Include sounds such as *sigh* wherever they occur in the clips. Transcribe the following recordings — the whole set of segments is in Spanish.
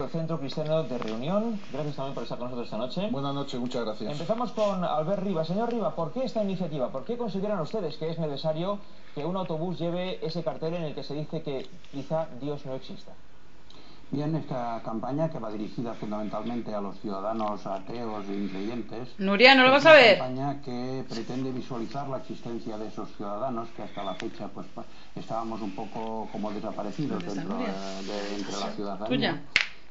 El Centro Cristiano de Reunión, gracias también por estar con nosotros esta noche. Buenas noches, muchas gracias. Empezamos con Albert Riva. Señor Riva, ¿por qué esta iniciativa? ¿Por qué consideran ustedes que es necesario que un autobús lleve ese cartel en el que se dice que quizá Dios no exista? Bien, esta campaña que va dirigida fundamentalmente a los ciudadanos ateos e increyentes. Nuria, ¿no lo vas a ver? Es una campaña que pretende visualizar la existencia de esos ciudadanos que hasta la fecha pues estábamos un poco como desaparecidos dentro de, de, entre la ciudadanía. Tuya.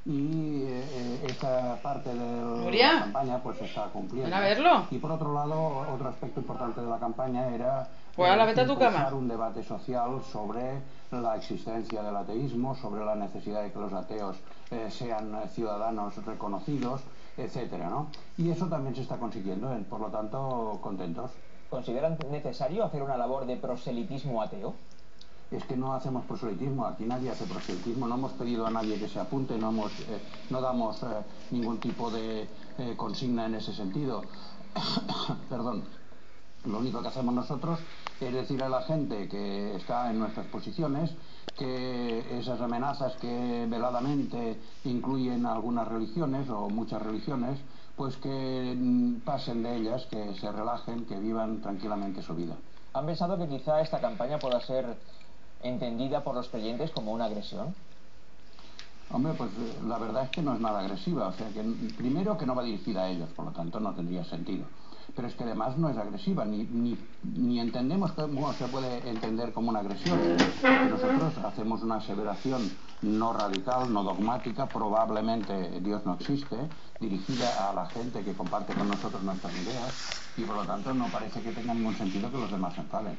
Y eh, esta parte de la campaña pues se está cumpliendo. Ven a verlo. Y por otro lado, otro aspecto importante de la campaña era Pues ala, vete a tu impulsar cama. un debate social sobre la existencia del ateísmo, sobre la necesidad de que los ateos eh, sean eh, ciudadanos reconocidos, etcétera, ¿no? Y eso también se está consiguiendo, eh, por lo tanto, contentos. ¿Consideran necesario hacer una labor de proselitismo ateo? Es que no hacemos proselitismo, aquí nadie hace proselitismo, no hemos pedido a nadie que se apunte, no, hemos, eh, no damos eh, ningún tipo de eh, consigna en ese sentido. *coughs* Perdón. Lo único que hacemos nosotros es decir a la gente que está en nuestras posiciones que esas amenazas que veladamente incluyen algunas religiones o muchas religiones, pues que mm, pasen de ellas, que se relajen, que vivan tranquilamente su vida. ¿Han pensado que quizá esta campaña pueda ser entendida por los creyentes como una agresión? Hombre, pues eh, la verdad es que no es nada agresiva. O sea, que primero que no va dirigida a ellos, por lo tanto no tendría sentido. Pero es que además no es agresiva, ni, ni, ni entendemos cómo se puede entender como una agresión. Nosotros hacemos una aseveración no radical, no dogmática, probablemente Dios no existe, dirigida a la gente que comparte con nosotros nuestras ideas, y por lo tanto no parece que tenga ningún sentido que los demás se enfaden.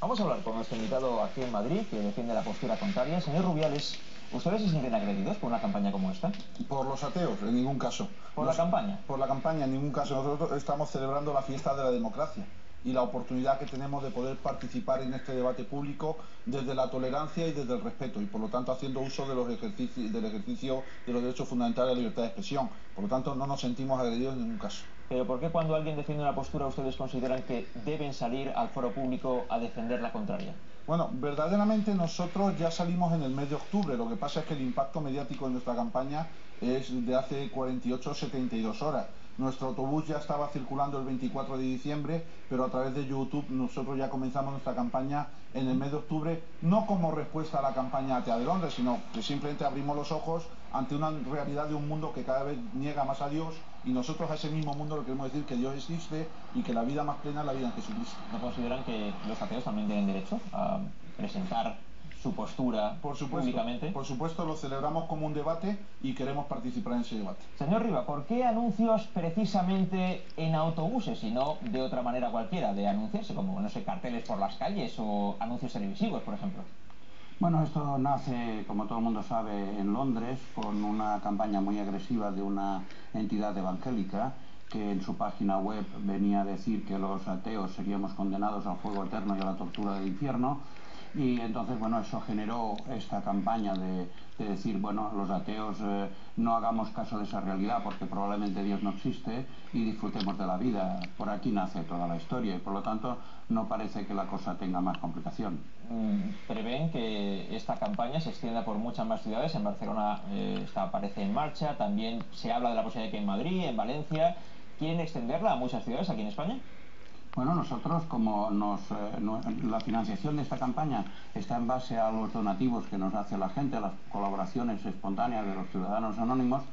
Vamos a hablar con nuestro invitado aquí en Madrid, que defiende la postura contraria. Señor Rubiales, ¿ustedes se sienten agredidos por una campaña como esta? Por los ateos, en ningún caso. ¿Por Nos- la campaña? Por la campaña, en ningún caso. Nosotros estamos celebrando la fiesta de la democracia y la oportunidad que tenemos de poder participar en este debate público desde la tolerancia y desde el respeto y por lo tanto haciendo uso de los ejercici- del ejercicio de los derechos fundamentales de la libertad de expresión. Por lo tanto, no nos sentimos agredidos en ningún caso. Pero ¿por qué cuando alguien defiende una postura ustedes consideran que deben salir al foro público a defender la contraria? Bueno, verdaderamente nosotros ya salimos en el mes de octubre. Lo que pasa es que el impacto mediático de nuestra campaña es de hace 48 o 72 horas. Nuestro autobús ya estaba circulando el 24 de diciembre, pero a través de YouTube nosotros ya comenzamos nuestra campaña en el mes de octubre, no como respuesta a la campaña Atea de Londres, sino que simplemente abrimos los ojos ante una realidad de un mundo que cada vez niega más a Dios y nosotros a ese mismo mundo le queremos decir que Dios existe y que la vida más plena es la vida en Jesucristo. ¿No consideran que los ateos también tienen derecho a presentar su postura Por supuesto, públicamente? por supuesto lo celebramos como un debate y queremos participar en ese debate. Señor Riva, ¿por qué anuncios precisamente en autobuses y no de otra manera cualquiera de anunciarse, como, no sé, carteles por las calles o anuncios televisivos, por ejemplo? Bueno, esto nace, como todo el mundo sabe, en Londres con una campaña muy agresiva de una entidad evangélica que en su página web venía a decir que los ateos seríamos condenados al fuego eterno y a la tortura del infierno. Y entonces, bueno, eso generó esta campaña de, de decir, bueno, los ateos eh, no hagamos caso de esa realidad porque probablemente Dios no existe y disfrutemos de la vida. Por aquí nace toda la historia y por lo tanto no parece que la cosa tenga más complicación. Mm, ¿Prevén que esta campaña se extienda por muchas más ciudades? En Barcelona eh, está, aparece en marcha, también se habla de la posibilidad de que en Madrid, en Valencia, ¿quieren extenderla a muchas ciudades aquí en España? Bueno, nosotros, como nos, eh, la financiación de esta campaña está en base a los donativos que nos hace la gente, las colaboraciones espontáneas de los ciudadanos anónimos,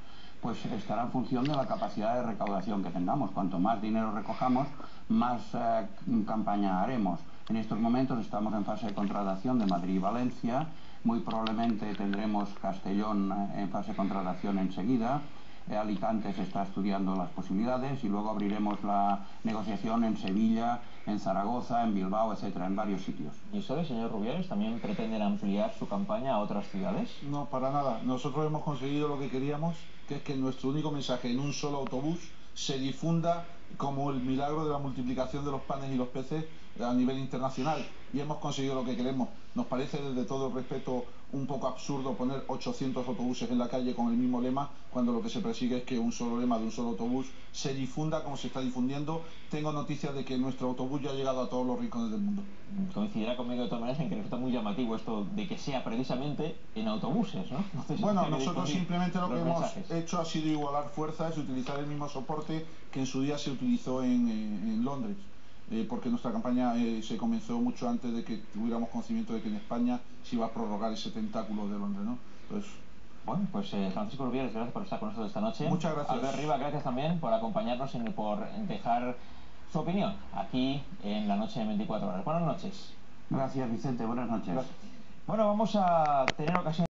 pues estará en función de la capacidad de recaudación que tengamos. Cuanto más dinero recojamos, más eh, campaña haremos. En estos momentos estamos en fase de contratación de Madrid y Valencia. Muy probablemente tendremos Castellón eh, en fase de contratación enseguida. Eh, Alicante se está estudiando las posibilidades y luego abriremos la negociación en Sevilla, en Zaragoza, en Bilbao, etcétera, en varios sitios. ¿Y ustedes, señor Rubiales, también pretenden ampliar su campaña a otras ciudades? No, para nada. Nosotros hemos conseguido lo que queríamos, que es que nuestro único mensaje en un solo autobús se difunda como el milagro de la multiplicación de los panes y los peces a nivel internacional. Y hemos conseguido lo que queremos. Nos parece desde todo el respeto un poco absurdo poner 800 autobuses en la calle con el mismo lema cuando lo que se persigue es que un solo lema de un solo autobús se difunda como se está difundiendo. Tengo noticias de que nuestro autobús ya ha llegado a todos los rincones del mundo. Coincidirá conmigo de todas maneras en que resulta muy llamativo esto de que sea precisamente en autobuses, ¿no? bueno, nosotros simplemente lo que hemos hecho ha sido igualar fuerzas y utilizar el mismo soporte que en su día se utilizó en Londres. Eh, porque nuestra campaña eh, se comenzó mucho antes de que tuviéramos conocimiento de que en España se iba a prorrogar ese tentáculo de Londres, ¿no? Entonces, bueno, pues eh, Francisco Rubiales, gracias por estar con nosotros esta noche. Muchas gracias. Albert Riva, gracias también por acompañarnos y por dejar su opinión aquí en la noche de 24 horas. Buenas noches. Gracias, Vicente. Buenas noches. Bueno, vamos a tener ocasión